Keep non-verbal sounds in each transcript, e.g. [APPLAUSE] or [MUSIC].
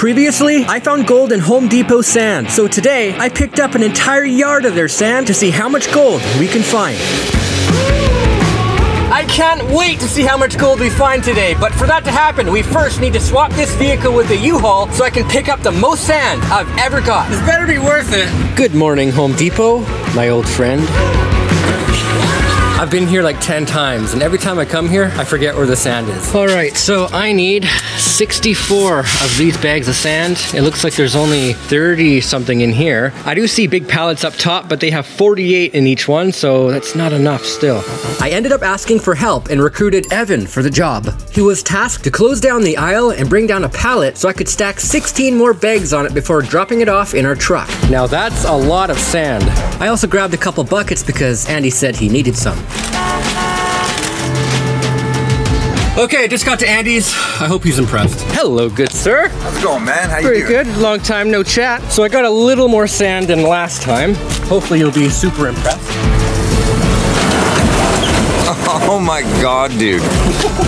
Previously, I found gold in Home Depot sand, so today I picked up an entire yard of their sand to see how much gold we can find. I can't wait to see how much gold we find today, but for that to happen, we first need to swap this vehicle with a U-Haul so I can pick up the most sand I've ever got. This better be worth it. Good morning, Home Depot, my old friend. I've been here like 10 times, and every time I come here, I forget where the sand is. All right, so I need 64 of these bags of sand. It looks like there's only 30 something in here. I do see big pallets up top, but they have 48 in each one, so that's not enough still. I ended up asking for help and recruited Evan for the job. He was tasked to close down the aisle and bring down a pallet so I could stack 16 more bags on it before dropping it off in our truck. Now that's a lot of sand. I also grabbed a couple buckets because Andy said he needed some. Okay, just got to Andy's. I hope he's impressed. Hello, good sir. How's it going, man? How you doing? Pretty doing? good. Long time no chat. So I got a little more sand than last time. Hopefully you'll be super impressed. [LAUGHS] Oh my god, dude.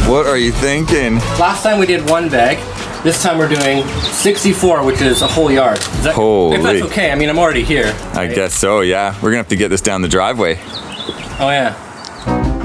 what are you thinking? Last time we did one bag. This time we're doing 64, which is a whole yard. Is that, Holy. If that's okay. I mean, I'm already here. I guess so, yeah. We're gonna have to get this down the driveway. Oh yeah.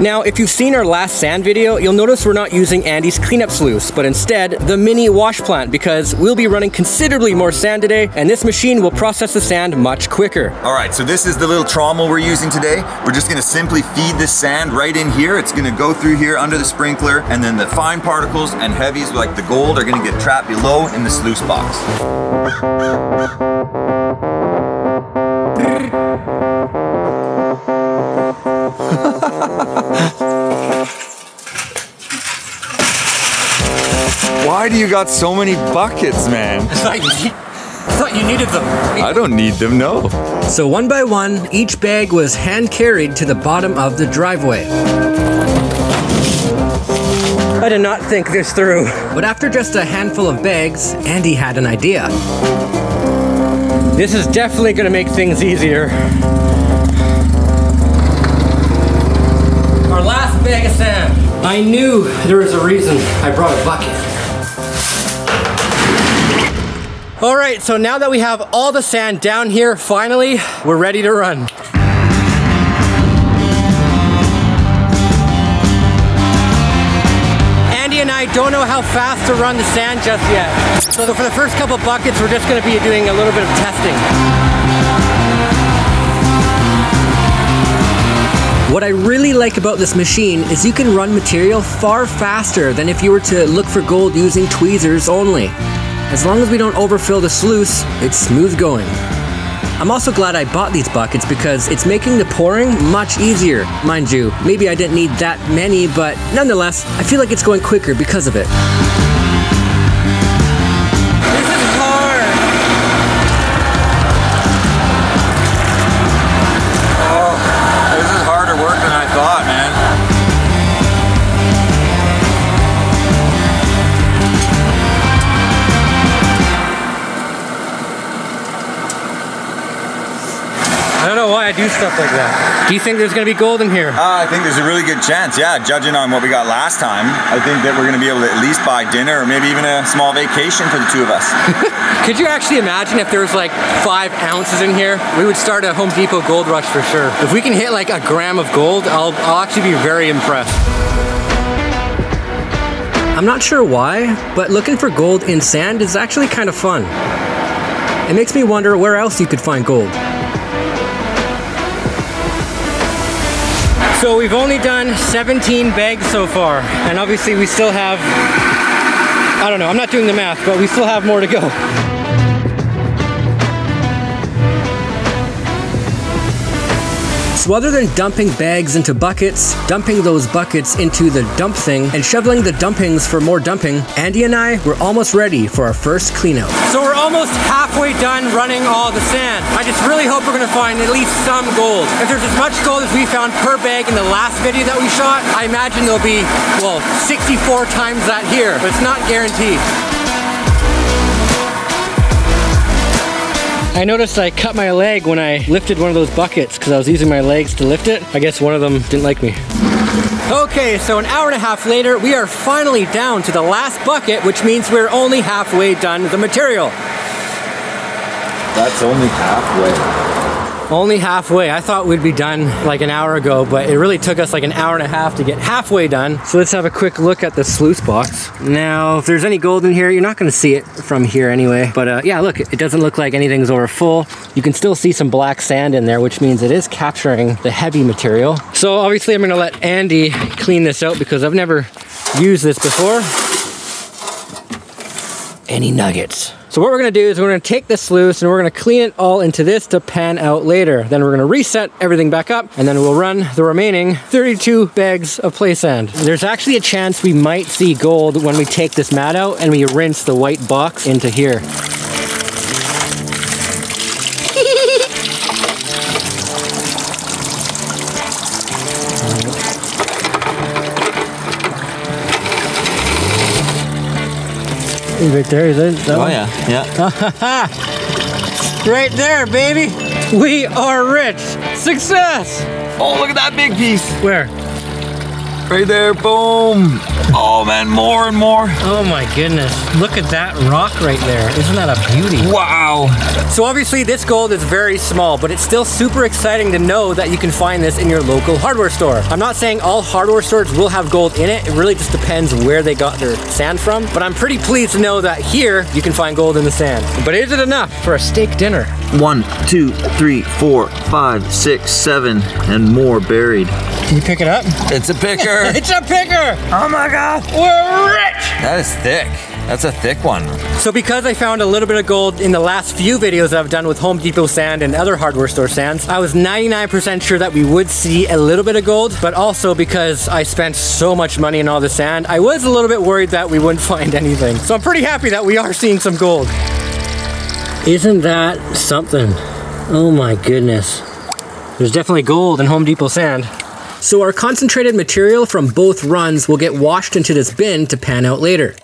Now, if you've seen our last sand video, you'll notice we're not using Andy's cleanup sluice, but instead the mini wash plant because we'll be running considerably more sand today, and this machine will process the sand much quicker. All right, so this is the little trommel we're using today. We're just gonna simply feed this sand right in here. It's gonna go through here under the sprinkler, and then the fine particles and heavies like the gold are gonna get trapped below in the sluice box. Why do you got so many buckets, man? [LAUGHS] I thought you, thought you needed them. I don't need them, no. So one by one, each bag was hand carried to the bottom of the driveway. I did not think this through. But after just a handful of bags, Andy had an idea. This is definitely gonna make things easier. Our last bag of sand. I knew there was a reason I brought a bucket. All right, so now that we have all the sand down here, finally, we're ready to run. Andy and I don't know how fast to run the sand just yet. So for the first couple buckets, we're just gonna be doing a little bit of testing. What I really like about this machine is you can run material far faster than if you were to look for gold using tweezers only. As long as we don't overfill the sluice, it's smooth going. I'm also glad I bought these buckets because it's making the pouring much easier. Mind you, maybe I didn't need that many, but nonetheless, I feel like it's going quicker because of it. Do stuff like that. Do you think there's gonna be gold in here? Uh, I think there's a really good chance, yeah, judging on what we got last time. I think that we're gonna be able to at least buy dinner or maybe even a small vacation for the two of us. [LAUGHS] Could you actually imagine if there was like five ounces in here? We would start a Home Depot gold rush for sure. If we can hit like a gram of gold, I'll, I'll actually be very impressed. I'm not sure why, but looking for gold in sand is actually kind of fun. It makes me wonder where else you could find gold. So we've only done 17 bags so far, and obviously we still have, I don't know, I'm not doing the math, but we still have more to go. So other than dumping bags into buckets, dumping those buckets into the dump thing, and shoveling the dumpings for more dumping, Andy and I were almost ready for our first cleanout. So we're almost halfway done running all the sand. I just really hope we're gonna find at least some gold. If there's as much gold as we found per bag in the last video that we shot, I imagine there'll be, well, 64 times that here, but it's not guaranteed. I noticed I cut my leg when I lifted one of those buckets because I was using my legs to lift it. I guess one of them didn't like me. Okay, so an hour and a half later, we are finally down to the last bucket, which means we're only halfway done the material. That's only halfway. Only halfway. I thought we'd be done like an hour ago, but it really took us like an hour and a half to get halfway done. So let's have a quick look at the sluice box. Now, if there's any gold in here, you're not gonna see it from here anyway. But uh, yeah, look, it doesn't look like anything's over full. You can still see some black sand in there, which means it is capturing the heavy material. So obviously I'm gonna let Andy clean this out because I've never used this before. Any nuggets? So what we're gonna do is we're gonna take this sluice and we're gonna clean it all into this to pan out later. Then we're gonna reset everything back up and then we'll run the remaining 32 bags of play sand. There's actually a chance we might see gold when we take this mat out and we rinse the white box into here. Right there, is it? That Oh one? yeah, yeah. [LAUGHS] Right there, baby. We are rich. Success. Oh, look at that big piece. Where? Right there, boom. Oh man, more and more. Oh my goodness. Look at that rock right there. Isn't that a beauty? Wow. So obviously this gold is very small, but it's still super exciting to know that you can find this in your local hardware store. I'm not saying all hardware stores will have gold in it. It really just depends where they got their sand from. But I'm pretty pleased to know that here you can find gold in the sand. But is it enough for a steak dinner? One, two, three, four, five, six, seven, and more buried. Can you pick it up? It's a picker. [LAUGHS] It's a picker! Oh my god, we're rich! that is thick. That's a thick one. So because I found a little bit of gold in the last few videos I've done with Home Depot sand and other hardware store sands, I was 99% sure that we would see a little bit of gold, but also because I spent so much money in all the sand, I was a little bit worried that we wouldn't [LAUGHS] find anything. So I'm pretty happy that we are seeing some gold. Isn't that something? Oh my goodness. There's definitely gold in Home Depot sand. So our concentrated material from both runs will get washed into this bin to pan out later.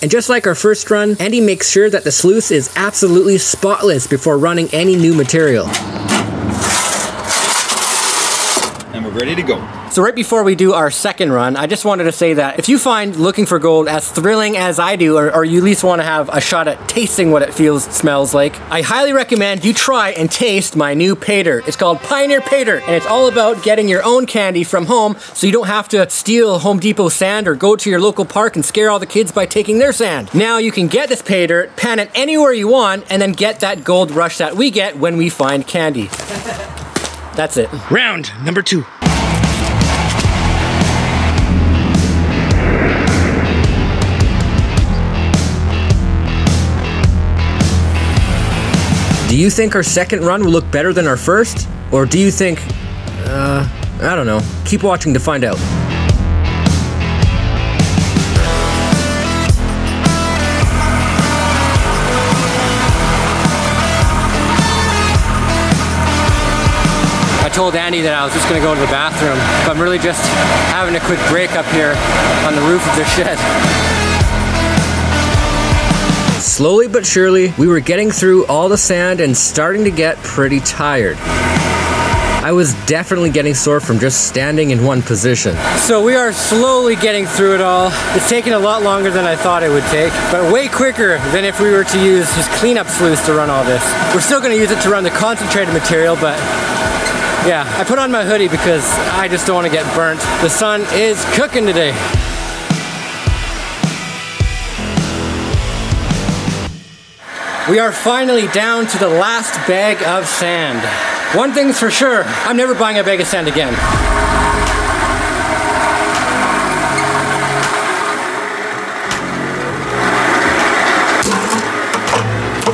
And just like our first run, Andy makes sure that the sluice is absolutely spotless before running any new material. And we're ready to go. So right before we do our second run, I just wanted to say that if you find looking for gold as thrilling as I do, or, or you at least want to have a shot at tasting what it feels, smells like, I highly recommend you try and taste my new Paydirt. It's called Pioneer Paydirt, and it's all about getting your own candy from home so you don't have to steal Home Depot sand or go to your local park and scare all the kids by taking their sand. Now you can get this Paydirt, pan it anywhere you want, and then get that gold rush that we get when we find candy. [LAUGHS] That's it. Round number two. Do you think our second run will look better than our first? Or do you think, uh, I don't know. Keep watching to find out. I told Andy that I was just gonna go to the bathroom, I'm really just having a quick break up here on the roof of the shed. Slowly but surely, we were getting through all the sand and starting to get pretty tired. I was definitely getting sore from just standing in one position. So we are slowly getting through it all. It's taking a lot longer than I thought it would take, but way quicker than if we were to use just cleanup sluice to run all this. We're still gonna use it to run the concentrated material, but yeah, I put on my hoodie because I just don't want to get burnt. The sun is cooking today. We are finally down to the last bag of sand. One thing's for sure, I'm never buying a bag of sand again.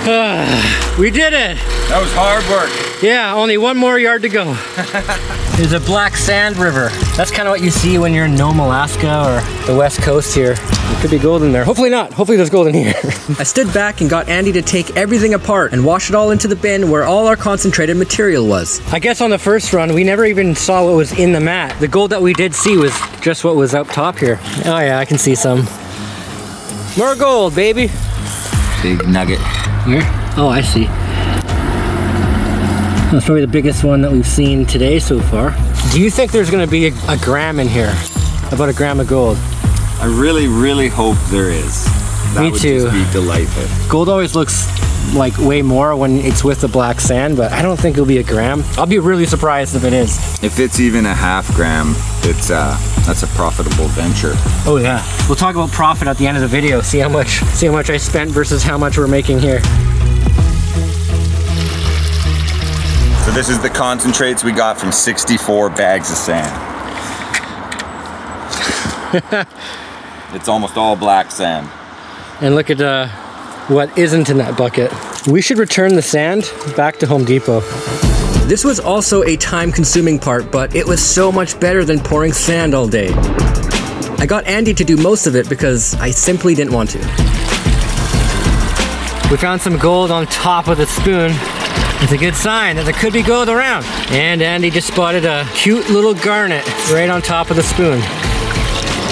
[SIGHS] we did it! That was hard work. Yeah, only one more yard to go. [LAUGHS] There's a black sand river. That's kind of what you see when you're in Nome, Alaska or the west coast here. There could be gold in there. Hopefully not. Hopefully there's gold in here. [LAUGHS] I stood back and got Andy to take everything apart and wash it all into the bin where all our concentrated material was. I guess on the first run, we never even saw what was in the mat. The gold that we did see was just what was up top here. Oh yeah, I can see some. More gold, baby. Big nugget. Where? Oh, I see. That's probably the biggest one that we've seen today so far. Do you think there's gonna be a, a gram in here? about a gram of gold. I really, really hope there is. That Me would too. just be delightful. Gold always looks like way more when it's with the black sand, but I don't think it'll be a gram. I'll be really surprised if it is. If it's even a half gram, it's uh, that's a profitable venture. Oh yeah. We'll talk about profit at the end of the video. See how much see how much I spent versus how much we're making here. So this is the concentrates we got from 64 bags of sand. [LAUGHS] it's almost all black sand. And look at uh, what isn't in that bucket. We should return the sand back to Home Depot. This was also a time consuming part, but it was so much better than pouring sand all day. I got Andy to do most of it because I simply didn't want to. We found some gold on top of the spoon. It's a good sign that there could be gold around. And Andy just spotted a cute little garnet right on top of the spoon.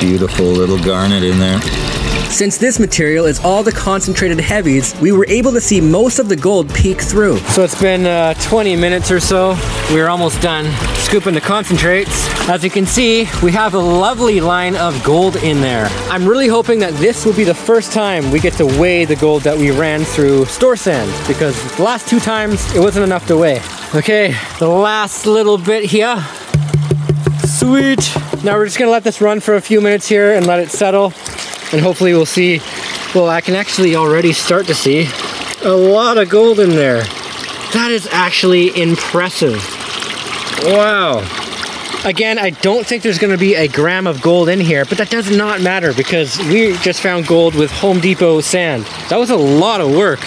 Beautiful little garnet in there. Since this material is all the concentrated heavies, we were able to see most of the gold peek through. So it's been uh, 20 minutes or so. We're almost done scooping the concentrates. As you can see, we have a lovely line of gold in there. I'm really hoping that this will be the first time we get to weigh the gold that we ran through store sand because the last two times it wasn't enough to weigh. Okay, the last little bit here. Sweet. Now we're just gonna let this run for a few minutes here and let it settle and hopefully we'll see, well, I can actually already start to see a lot of gold in there. That is actually impressive. Wow. Again, I don't think there's gonna be a gram of gold in here, but that does not matter because we just found gold with Home Depot sand. That was a lot of work.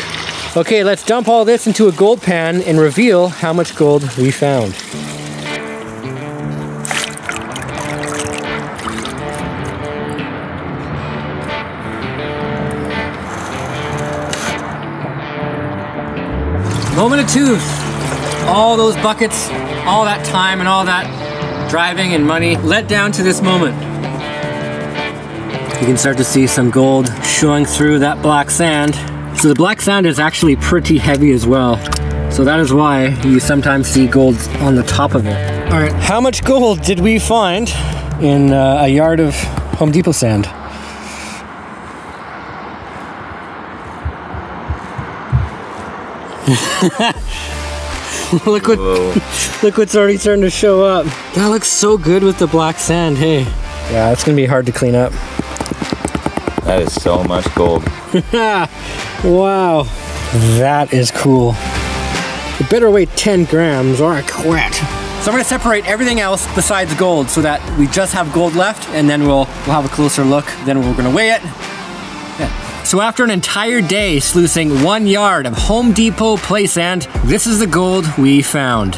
Okay, let's dump all this into a gold pan and reveal how much gold we found. Moment of truth. All those buckets, all that time and all that driving and money led down to this moment. You can start to see some gold showing through that black sand. So the black sand is actually pretty heavy as well. So that is why you sometimes see gold on the top of it. All right, how much gold did we find in uh, a yard of Home Depot sand? [LAUGHS] look what [LAUGHS] look what's already starting to show up. That looks so good with the black sand. Hey, yeah, it's gonna be hard to clean up. That is so much gold. [LAUGHS] wow, that is cool. It better weigh 10 grams or I quit. So I'm gonna separate everything else besides gold so that we just have gold left and then we'll, we'll have a closer look. Then we're gonna weigh it. Yeah. So after an entire day sluicing one yard of Home Depot play sand, this is the gold we found.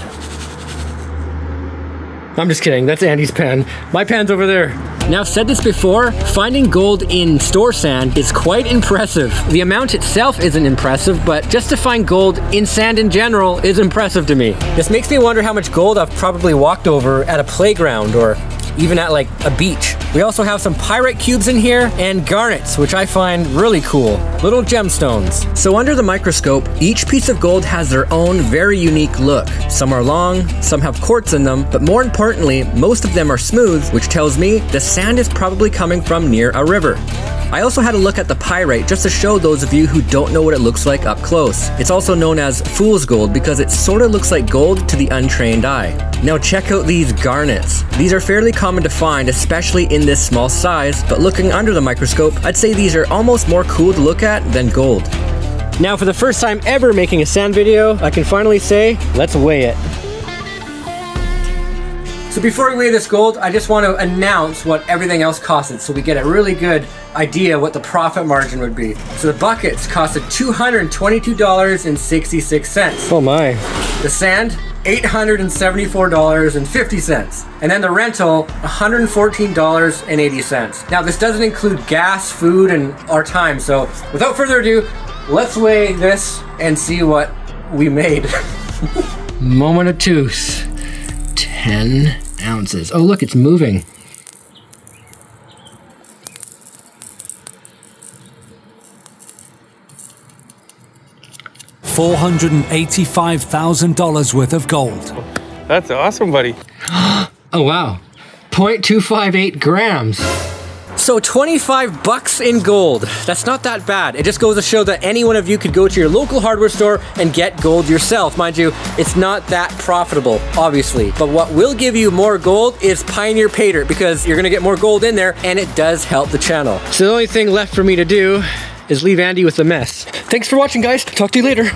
I'm just kidding, that's Andy's pen. My pen's over there. Now, I've said this before, finding gold in store sand is quite impressive. The amount itself isn't impressive, but just to find gold in sand in general is impressive to me. This makes me wonder how much gold I've probably walked over at a playground or even at like a beach. We also have some pyrite cubes in here and garnets, which I find really cool. Little gemstones. So under the microscope, each piece of gold has their own very unique look. Some are long, some have quartz in them, but more importantly, most of them are smooth, which tells me the sand is probably coming from near a river. I also had a look at the pyrite just to show those of you who don't know what it looks like up close. It's also known as fool's gold because it sort of looks like gold to the untrained eye. Now check out these garnets. These are fairly common to find, especially in this small size, but looking under the microscope, I'd say these are almost more cool to look at than gold. Now for the first time ever making a sand video, I can finally say, let's weigh it. So before we weigh this gold, I just want to announce what everything else costed so we get a really good idea what the profit margin would be. So the buckets costed $222.66. Oh my. The sand, $874.50. And then the rental, $114.80. Now this doesn't include gas, food, and our time. So without further ado, let's weigh this and see what we made. [LAUGHS] Moment of truth. 10 ounces. Oh, look, it's moving. $485,000 worth of gold. That's awesome, buddy. [GASPS] oh, wow. 0.258 grams. So 25 bucks in gold. That's not that bad. It just goes to show that any one of you could go to your local hardware store and get gold yourself. Mind you, it's not that profitable, obviously. But what will give you more gold is Pioneer Paydirt because you're gonna get more gold in there and it does help the channel. So the only thing left for me to do is leave Andy with the mess. Thanks for watching, guys. Talk to you later.